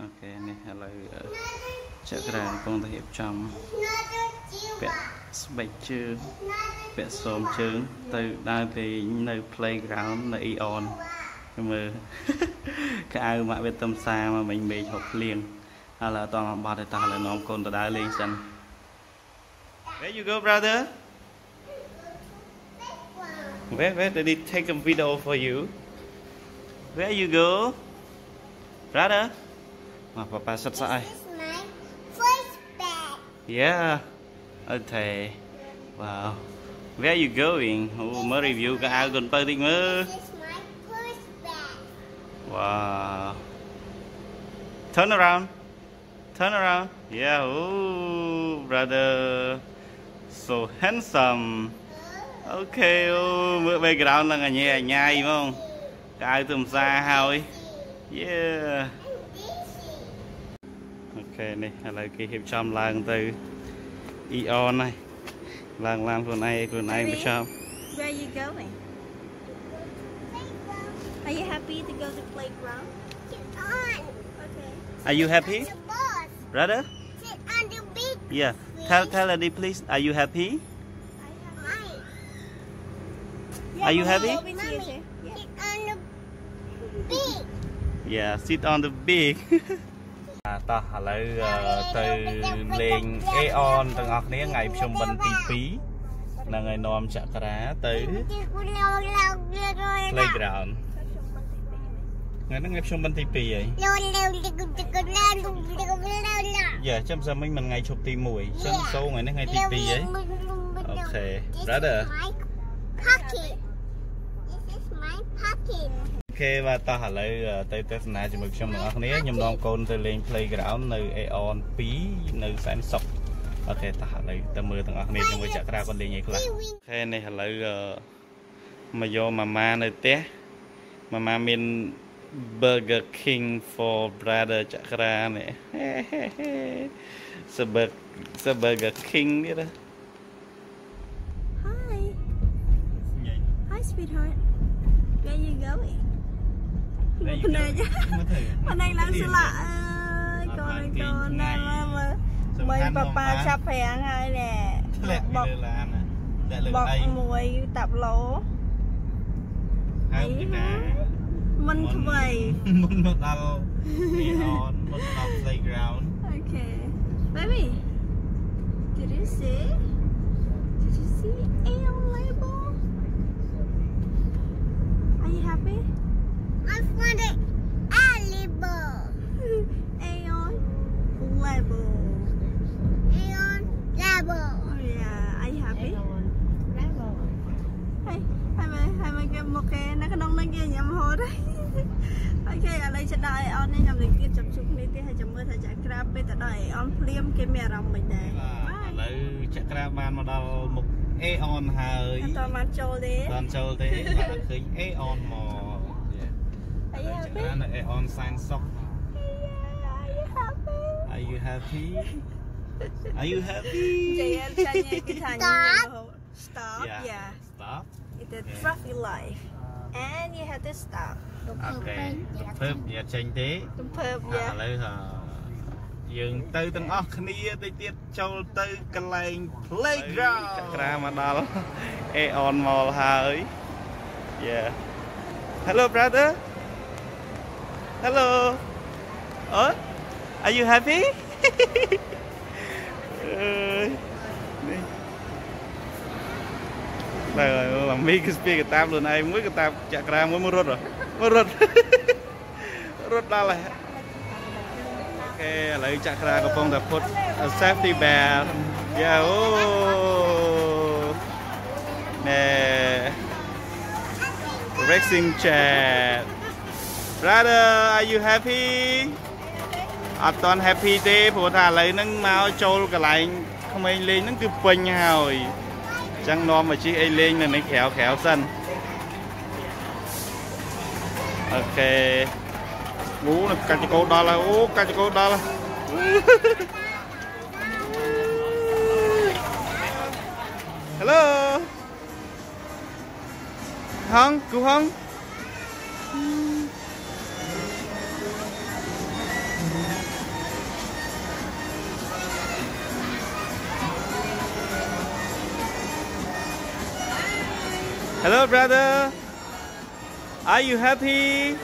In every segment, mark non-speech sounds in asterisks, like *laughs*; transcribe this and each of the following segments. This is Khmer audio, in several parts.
អូខេនេះឥឡូវចក្រកំពុងតែរៀបចំពាក់ស្បែកជើងពាក់សូមជើង ទៅដើរលេងនៅ playground នៅ Eon មើលកៅម៉ាក់វាទំសាមកមិញមេឃហុកភ្លៀងឥឡូវអត់តមកបាត់ទេតោះឥឡូវនាំកូនទៅដើរលេងសិន Where you go brother Where where did he take a video for you Where you go brother Ờ, oh, Papa sắp sai Yeah. Okay. Wow. Where are you going? Oh, mới review cái áo gần bơi đi mơ. Wow. Turn around. Turn around. Yeah. Oh, brother. So handsome. Okay. Oh, mưa background là ngày nhẹ nhai phải không? Cái áo tùm xa hao. Yeah This is អូខេនេះឥឡូវគេរៀបចំឡើងទៅ EON ហើយឡើងឡានខ្លួនឯងខ្លួនឯងប្រចាំ Where are you going? Are you happy to go to playground? Sit on. Okay. Are you happy The boss. brother Sit on the big Yeah Tell tell Eddie please Are you happy mine. Are you happy? Over to you, sir. Yeah. Sit on the big. Yeah sit *laughs* on the big តោះឥឡូវអឺទៅលេង Aeon ទាំងអស់គ្នាថ្ងៃភ្ជុំបិណ្ឌទី2ហ្នឹងហើយនាំចក្រាទៅ playground ថ្ងៃហ្នឹងថ្ងៃភ្ជុំបិណ្ឌទី2ហើយយ៉ាចាំសិនមិញមិនថ្ងៃឈប់ទី1អញ្ចឹង so ថ្ងៃនេះថ្ងៃទី2ហើយ Okay. Brother. Pocket. This is my pocket. Okay បាទតោះឥឡូវទៅទស្សនាជាមួយខ្ញុំទាំងអស់គ្នាខ្ញុំនាំកូនទៅលេង playground នៅ Aeon 2នៅសែនសុខ okay តោះឥឡូវទៅមើលទាំងអស់គ្នាជាមួយចក្រាគាត់លេងអីខ្លះ okay នេះឥឡូវអឺមកយកម៉ាម៉ានៅផ្ទះម៉ាម៉ាមាន Burger King for brother ចក្រានេះស Burger ស Burger King នេះណា Hi. Hi, sweetheart. Where you going? Where you ភ្នែក going? មើលទៅ ភ្នែកឡើងស្លាក់អើយ អត់ កូ បាន ន គេ កូន ថ្ងៃ ណាមើល សំ មើល ខាន់ ប៉ាប៉ា មកណា ចាប់ប្រាំងហើយណែ ធ្លាក់ពី បុក លើឡានណាធ្លាក់លើ បុក អី មួយតាប់ឡូ ហើមពីណា មិនថ្មី មុនមកដល់ Aeon មុនដល់ playground Okay. Baby, did you see? Did you see Aeon label? Are you happy? I found an animal. Aeon label. Aeon level. Oh yeah, are you happy? Hey, ហើយមើលហើយមើលគេមកគេនៅក្នុងនឹងគេញ៉ាំហូតហើយអូខេឥឡូវចិត្តដល់ Aeon នេះខ្ញុំនិយាយចាំជួបគ្នាទៀតហើយចាំមើលថាចាក់ក្រាបពេលទៅដល់ Aeon ភ្លាមគេមានអារម្មណ៍មិនដែរបាទឥឡូវចក្រាបានមកដល់មុខ Aeon ហើយអត់តបានចូលទេបានចូលទេបាទឃើញ Aeon មក Are you happy? Jangan on sign sok. Are you happy? Are you happy? Are you happy? Jangan tanya kita Stop. Stop. Yeah. yeah. Stop. It's a traffic light. And you have to stop. អូខេទំភើបញាតចេញទេទំភើបយ៉ាឥឡូវយើងទៅទាំងអស់គ្នាទៅទៀតចូលទៅកន្លែង playground ចក្រាមកដល់ Aeon Mall ហើយ Yeah Hello brother Hello. Oh, are you happy? *laughs* Đây rồi, làm mi cái speed cái tam luôn ai mới cái tam chạy ra mới mới rút rồi. Mới rút. *laughs* rút ra lại. Ok, lấy chạy ra cái phong put a safety belt. Yeah. Oh. Nè. Racing chair. brother are you happy អត់តន់ happy ទេព្រោះថាឥឡូវហ្នឹងមកចូលកន្លែងក្មេងលេងហ្នឹងគឺពេញហើយអញ្ចឹងនាំមកជិះអីលេងនៅនេះក្រៅក្រៅសិនអូខេ អូនឹងកាច់ចកោដល់ហើយអូកាច់ចកោដល់ហើយ Hello ហងគូ Hello brother. Are you happy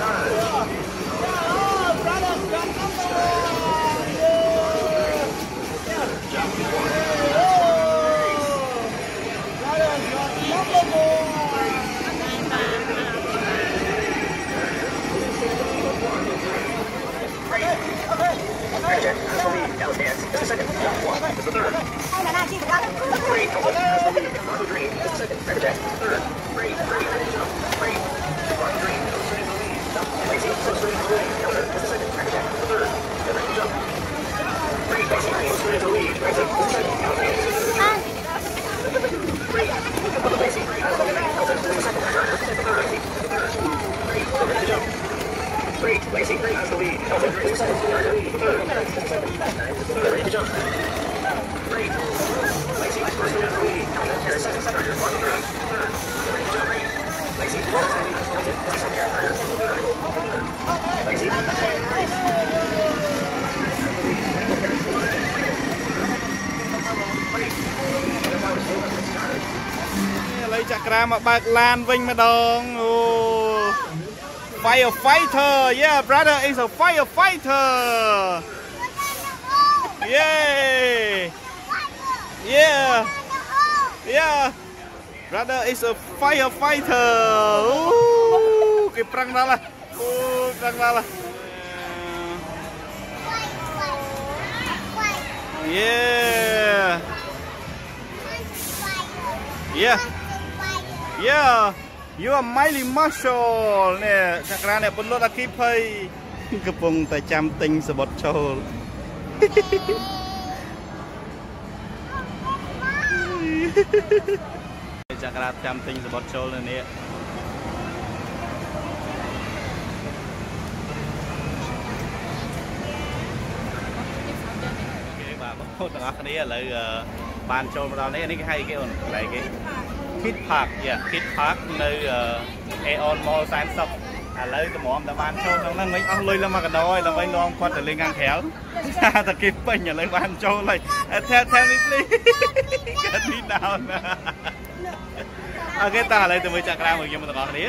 shine. មកបើកឡានវិញម្ដងអូ Firefighter yeah brother is a firefighter yeah yeah yeah brother is a firefighter អូគេប្រឹងដល់ហើយអូប្រឹងដល់ហើយ yeah yeah Yeah you are Miley Marshall នេះចក្រាអ្នកពលរដ្ឋអគិភ័យកំពុងតែចាំទិញសបុតចូលចក្រាចាំទិញសបុតចូលនៅនេះគេបាទបងប្អូនទាំងអស់គ្នាឥឡូវអឺបានចូលមកដល់នេះនេះគេហៅគេអូនកន្លែងគេ Kid Park យ៉ា Kid Park នៅអឺ Aeon Mall 30ឥឡូវតម្រាំតែបានចូលក្នុងហ្នឹងវិញអស់លុយឡើងមកកដោហើយដើម្បីនាំគាត់ទៅលេងខាងក្រៅថាតែគេពេញឥឡូវបានចូលហើយ Tell tell me please get me down អូខេតោះឥឡូវទៅមើលចក្រាមួយខ្ញុំទាំងអស់គ្នា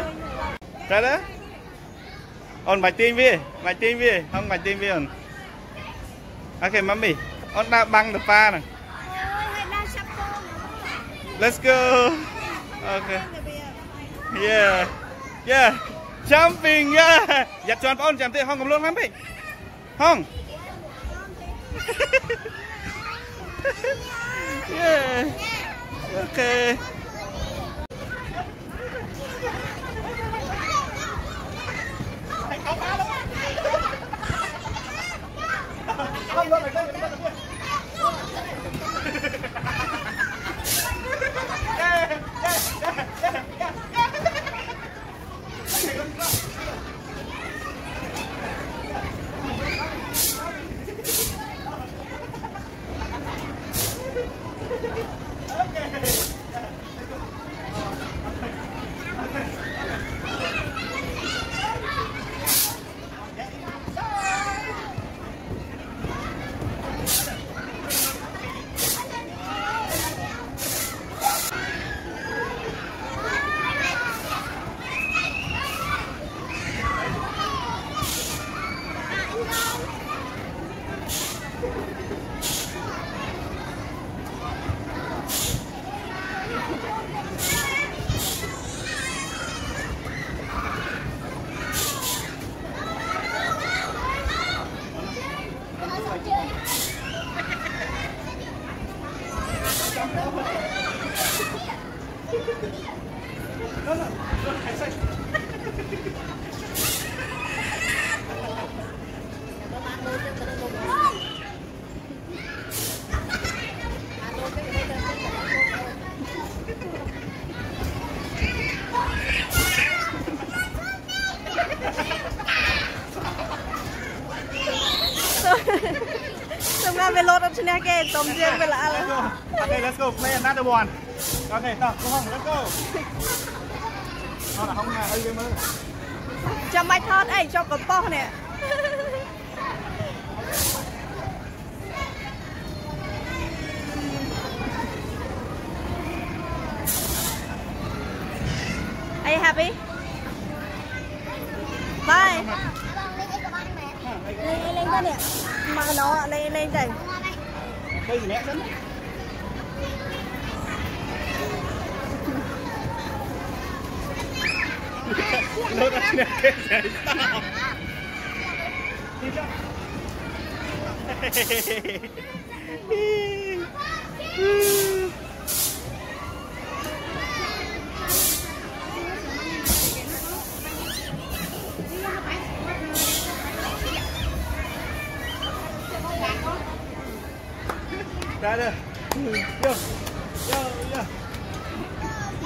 តើណាអូនបាច់ទាញវាបាច់ទាញវាហងបាច់ទាញវាអូនអូខេម៉ាមីអូនដើរបាំងទៅប៉ាហ្នឹង Let's go. Okay. Yeah. Yeah. Jumping. Yeah. Giật tròn bóng chạm tệ Hông cầm luôn lắm đấy. Hông. yeah. Okay. Không, không, không. ងពេកហង Yeah. Okay. ណាគេសុំជាងពេលល្អ Let's go. Okay, let's go play another one. Okay, now go home. Let's go. Thôi là không nhà ơi game ơi. ចាំបាច់ថតអីចុះកំប៉ុស្តនេះអី happy bye លេងលេងទៅនេះមកកណោលេងលេងទៅ cây *laughs* gì nét lắm Loro ne che sei stato đây Yo Yo Yo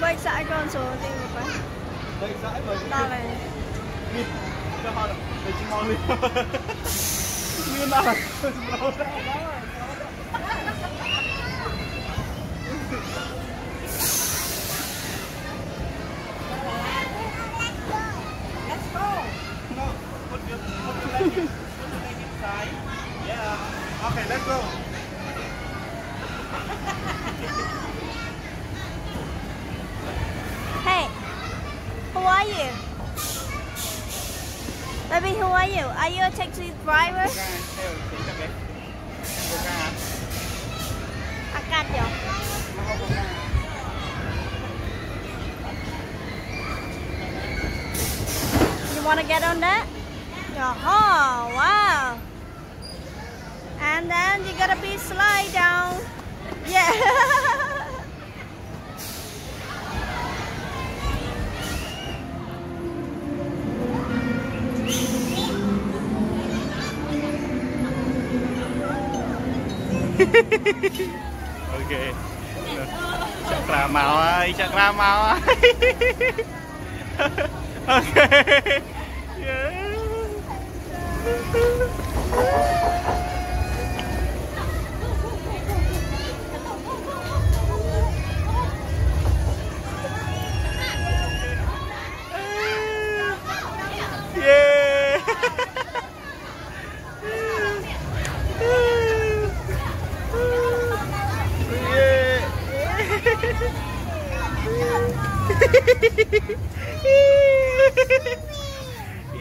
Bạch dãi con số gì một quá Bạch dãi mà Đau này Mịt Đau hòn à Bạch chim mòn mịt Nguyên nào Đau đau Let's Okay, let's go. Who are you? Are you a taxi driver? Ra, theo chị cho kìa. Vô ra hả? I got you. Nó không vô ra. You want to get on that? Oh, wow. And then you gotta be slide down. Yeah. *laughs* Ok. Chắc ra màu ơi, chắc ra màu ơi. ok. Yeah. Yeah.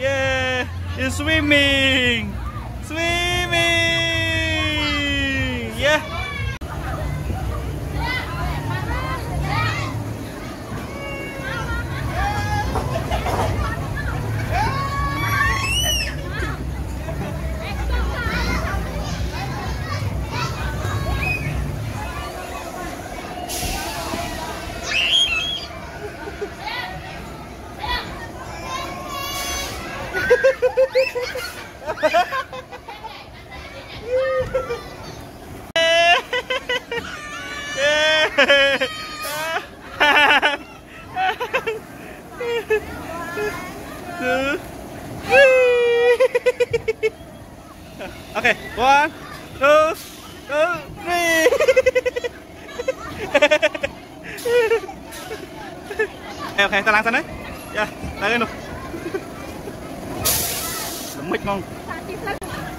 yeah, you're swimming, swimming. Yeah. Okay, one, two, two, three. Okay, okay, ta lang sana. Yeah, lagay no. Lumit mong.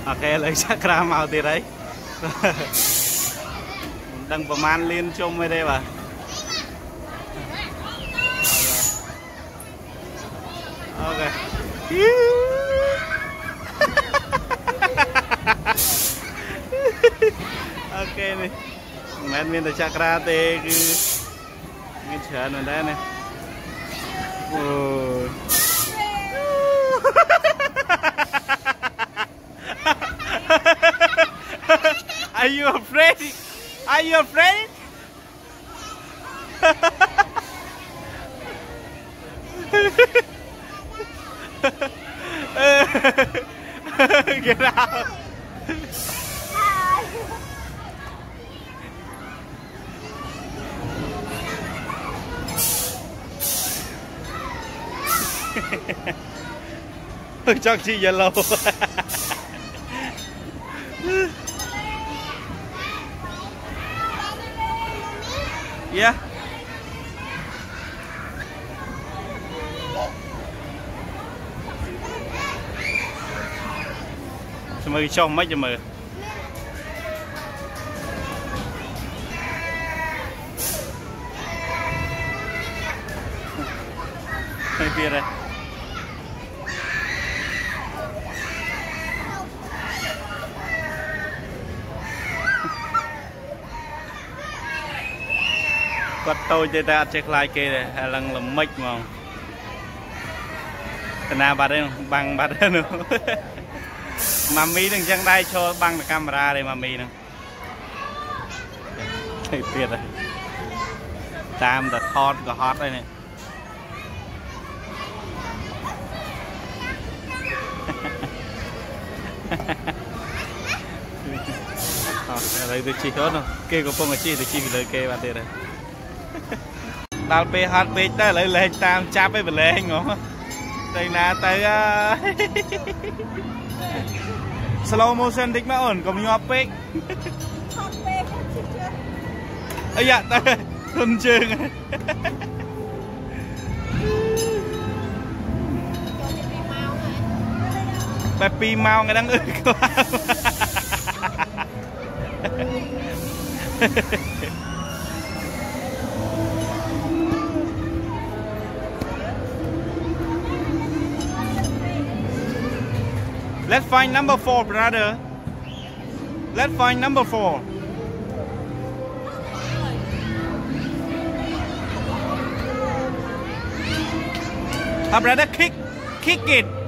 Okay, ឥឡូវចាក់ក្រាមមកទៀតហើយមិនដឹងប្រហែលលានជុំអីទេបាទOkay okay នេះមិនមែនមានតែចក្រាទេគឺមានច្រើនមែនដែរណា *laughs* Are you afraid? Are you afraid? chắc Chucky Yellow Yeah. Sao mời cho mấy cho mời. Hãy subscribe cho kênh Ghiền Mì Gõ Để không bỏ lỡ những video hấp dẫn គាត់តូចទេតែអត់ចេះខ្លាចគេទេហើយឡើងល្មិចហ្មងតាណាបាត់ហ្នឹងបាំងបាត់ហ្នឹងម៉ាមីនឹងអញ្ចឹងដែរឈរបាំងតែកាមេរ៉ាទេម៉ាមីហ្នឹងទៅទៀតហើយតាមតែថតក៏ហត់ហើយនេះអត់ឥឡូវទៅជិះទៅនោះគេកំពុងតែជិះទៅជិះពីលើគេបាត់ទៀតហើយ ដល់ពេលហត់ពេកទៅឥឡូវលែងតាមចាប់ឯងប្រឡែងហ៎ទៅណាទៅអើយ slow motion តិចមកអូនកុំញាប់ពេកថតពេកជិះជិះអាយ៉ាទៅធន់ជើងបែប2ម៉ោងហ្នឹងអឺខ្លាំង Let's find number four, brother. Let's find number four. Ah, brother, kick, kick it.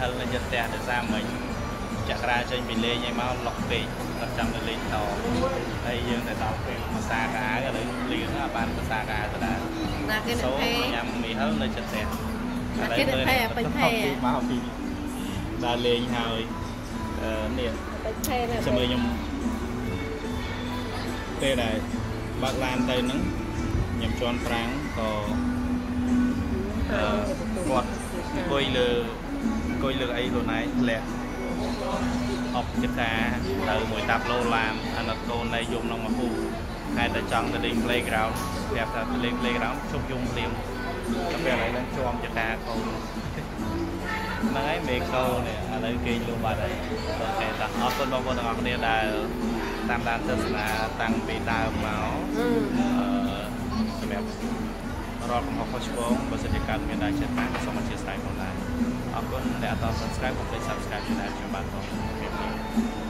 Mà nhằm đi hơn là dân tè để ra mình chặt ra tranh vì lê nhai máu lọc về tập trong là lên tàu đây dương để đọc về mà xa cả cái đấy liền á bạn mà xa cả rồi đã ណាគេនឹង số ភេ mà nhằm mì hơn là chân tè ណាគេនឹងភេពេញភេមកពីដើរលេងហើយអឺនេះពេញភេណាចាំមើលខ្ញុំពេលដែលបើកឡានទៅហ្នឹងខ្ញុំជន់ប្រាំងក៏អឺគាត់អង្គុយលើ អង្គុយលើអីខ្លួនឯងធ្លាក់អុកចកាទៅមួយតាប់ឡូឡានអាណិតកូននៃយំក្នុងមកហ៊ូខែតែចង់ទៅលេង playground ប្រាប់ថាទៅលេង playground ជប់យំភ្លាមតែពេលឥឡូវហ្នឹងជាប់ចកាកូនហ្នឹងហើយមេកូនេះឥឡូវគេលុបបាត់ហើយអូខេតោះអរគុណបងប្អូនទាំងអស់គ្នាដែលតាមដានទស្សនាតាំងពីដើមមកអឺអឺសម្រាប់រាល់កំហុសខុសឆ្គងបើសិនជាកើតមានដែរចិត្តបានសូមអធិស្ឋានផងដែរ អរគុណអ្នកអត់ Subscribe កុំភ្លេច Subscribe ឆានែលខ្ញុំបាទសូមជម្រាបលា